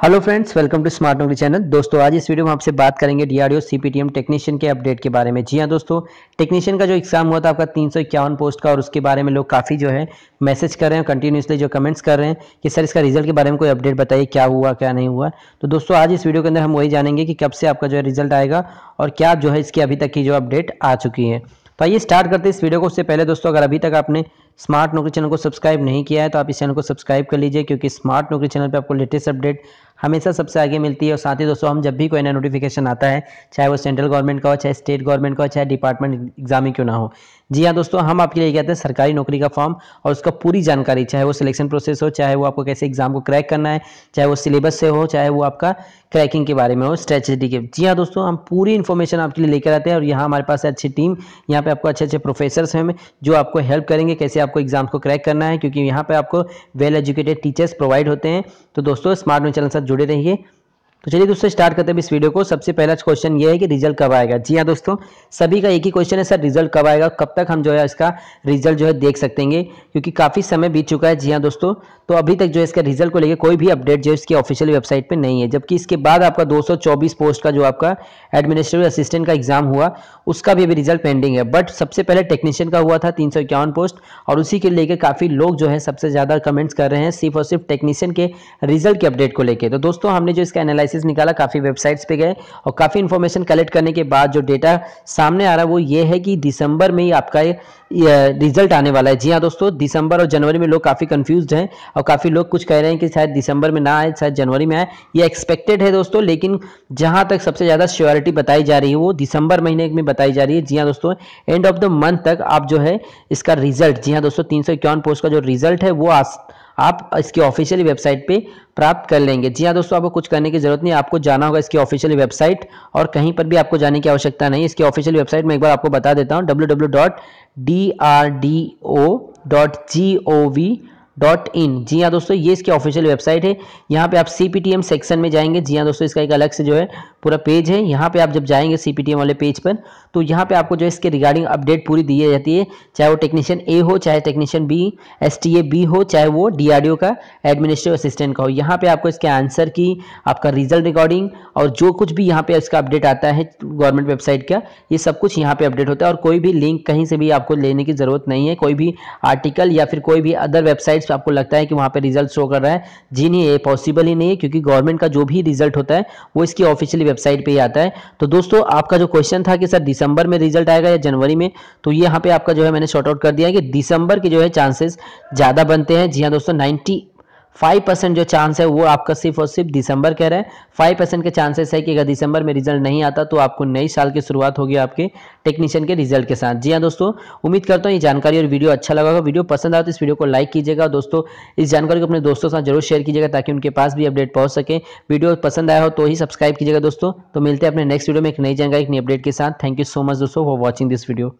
Hello friends welcome to smart Naukri channel दोस्तों, आज इस वीडियो में आपसे बात करेंगे डीआरडीओ सीपीटीएम टेक्नीशियन के अपडेट के बारे में। जी हाँ दोस्तों टेक्नीशियन का जो एग्ज़ाम हुआ था आपका तीन सौ इक्यावन पोस्ट का और उसके बारे में लोग काफ़ी जो है मैसेज कर रहे हैं कंटिन्यूसली जो कमेंट्स कर रहे हैं कि सर इसका रिज़ल्ट के बारे में कोई अपडेट बताइए, क्या हुआ, क्या नहीं हुआ। तो दोस्तों, आज इस वीडियो के अंदर हम वही जानेंगे कि कब से आपका जो है रिज़ल्ट आएगा और क्या जो है इसकी अभी तक की जो अपडेट आ चुकी है। तो आइए स्टार्ट करते हैं इस वीडियो को। उससे पहले दोस्तों, अगर अभी तक आपने स्मार्ट नौकरी चैनल को सब्सक्राइब नहीं किया है तो आप इस चैनल को सब्सक्राइब कर लीजिए, क्योंकि स्मार्ट नौकरी चैनल पे आपको लेटेस्ट अपडेट हमेशा सबसे आगे मिलती है। और साथ ही दोस्तों, हम जब भी कोई नया नोटिफिकेशन आता है, चाहे वो सेंट्रल गवर्नमेंट का हो, चाहे स्टेट गवर्नमेंट का हो, चाहे डिपार्टमेंट एग्ज़ाम ही क्यों ना हो। जी हाँ दोस्तों, हम आपके लिए कहते हैं, सरकारी नौकरी का फॉर्म और उसका पूरी जानकारी, चाहे वो सिलेक्शन प्रोसेस हो, चाहे वो आपको कैसे एग्ज़ाम को क्रैक करना है, चाहे वो सिलेबस से हो, चाहे वो आपका क्रैकिंग के बारे में हो स्ट्रेटेजी के। जी हाँ दोस्तों, हम पूरी इन्फॉर्मेशन आपके लिए लेकर आते हैं और यहाँ हमारे पास अच्छी टीम यहाँ पे आपको अच्छे अच्छे प्रोफेसर्स हैं, जो आपको हेल्प करेंगे, कैसे आपको एग्ज़ाम को क्रैक करना है, क्योंकि यहाँ पर आपको वेल एजुकेटेड टीचर्स प्रोवाइड होते हैं। तो दोस्तों स्मार्ट न्यूज़ चैनल साथ जुड़े रहिए। तो चलिए दोस्तों स्टार्ट करते हैं इस वीडियो को। सबसे पहला क्वेश्चन ये है कि रिज़ल्ट कब आएगा। जी हाँ दोस्तों, सभी का एक ही क्वेश्चन है सर रिज़ल्ट कब आएगा कब तक हम जो है इसका रिज़ल्ट जो है देख सकते हैं। क्योंकि काफ़ी समय बीत चुका है, जी हाँ दोस्तों तो अभी तक जो है इसका रिज़ल्ट को लेकर कोई भी अपडेट जो है इसकी ऑफिशियल वेबसाइट पर नहीं है। जबकि इसके बाद आपका दो सौ चौबीस पोस्ट का जो आपका एडमिनिस्ट्रेटिव असिस्टेंट का एग्ज़ाम हुआ, उसका भी अभी रिज़ल्ट पेंडिंग है। बट सबसे पहले टेक्नीशियन का हुआ था, तीन सौ इक्यावन पोस्ट और उसी के लेकर काफ़ी लोग जो है सबसे ज़्यादा कमेंट्स कर रहे हैं, सिर्फ़ और सिर्फ़ टेक्नीशियन के रिज़ल्ट के अपडेट को लेकर तो दोस्तों, हमने जो इसका एनालिसिस निकाला, काफ़ी वेबसाइट्स पे गए और काफ़ी इन्फॉर्मेशन कलेक्ट करने के बाद जो डेटा सामने आ रहा है, वो ये है कि दिसंबर में ही आपका रिज़ल्ट आने वाला है। जी हाँ दोस्तों, दिसंबर और जनवरी में लोग काफ़ी कंफ्यूज हैं और काफ़ी लोग कुछ कह रहे हैं कि शायद दिसंबर में ना आए, शायद जनवरी में आए। ये एक्सपेक्टेड है दोस्तों, लेकिन जहाँ तक सबसे ज़्यादा श्योरिटी बताई जा रही है, वो दिसंबर महीने में बताई जा रही है। जी हाँ दोस्तों एंड ऑफ़ द मंथ तक आप जो है इसका रिज़ल्ट जी हाँ दोस्तों, तीन सौ इक्यावन पोस्ट का जो रिज़ल्ट है, वो आप इसकी ऑफिशियल वेबसाइट पे प्राप्त कर लेंगे। जी हाँ दोस्तों, आपको कुछ करने की ज़रूरत नहीं, आपको जाना होगा इसकी ऑफिशियल वेबसाइट और कहीं पर भी आपको जाने की आवश्यकता नहीं इसकी ऑफिशियल वेबसाइट में एक बार आपको बता देता हूँ W W dot D R D O dot G O V dot in जी हाँ दोस्तों, ये इसकी ऑफिशियल वेबसाइट है। यहाँ पे आप C P T M section में जाएँगे। जी हाँ दोस्तों, इसका एक अलग से जो है पूरा पेज है। यहाँ पे आप जब जाएँगे सी पी टी एम वाले पेज पर तो यहाँ पे आपको जो है इसके रिगार्डिंग अपडेट पूरी दी जाती है। चाहे वो टेक्नीशियन ए हो, चाहे technician B S T A B हो, चाहे वो डी का एडमिनिस्ट्रेटिव असिस्टेंट का हो। यहाँ पे आपको इसके आंसर की, आपका रिज़ल्ट रिकॉर्डिंग और जो कुछ भी यहाँ पे इसका अपडेट आता है गवर्नमेंट वेबसाइट का, ये सब कुछ यहाँ पे अपडेट होता है। और कोई भी लिंक कहीं से भी आपको लेने की ज़रूरत नहीं है। कोई भी आर्टिकल या फिर कोई भी अदर वेबसाइट आपको लगता है कि वहाँ पे रिज़ल्ट शो कर रहा है। जी नहीं, ये पॉसिबल ही नहीं है, क्योंकि गवर्नमेंट का जो भी रिज़ल्ट होता है, वो इसकी ऑफिशियल वेबसाइट पर ही आता है। तो दोस्तों, आपका जो क्वेश्चन था कि सर दिसंबर में रिज़ल्ट आएगा या जनवरी में तो ये यहाँ पे आपका जो है मैंने शॉर्ट आउट कर दिया है कि दिसंबर के जो है चांसेस ज़्यादा बनते हैं। जी हाँ दोस्तों नाइन्टी फाइव परसेंट जो चांस है, वो आपका सिर्फ़ और सिर्फ़ दिसंबर कह रहे हैं। फाइव परसेंट के चांसेस है कि अगर दिसंबर में रिज़ल्ट नहीं आता तो आपको नई साल की शुरुआत होगी आपके टेक्नीशियन के रिज़ल्ट के साथ। जी हाँ दोस्तों, उम्मीद करता हूँ ये जानकारी और वीडियो अच्छा लगा होगा। वीडियो पसंद आया तो इस वीडियो को लाइक कीजिएगा। दोस्तों, इस जानकारी को अपने दोस्तों के साथ ज़रूर शेयर कीजिएगा ताकि उनके पास भी अपडेट पहुँच सके। वीडियो पसंद आया हो तो ही सब्सक्राइब कीजिएगा दोस्तों। तो मिलते हैं अपने नेक्स्ट वीडियो में एक नई जानकारी, एक नई अपडेट के साथ। थैंक यू सो मच दोस्तों फॉर वॉचिंग दिस वीडियो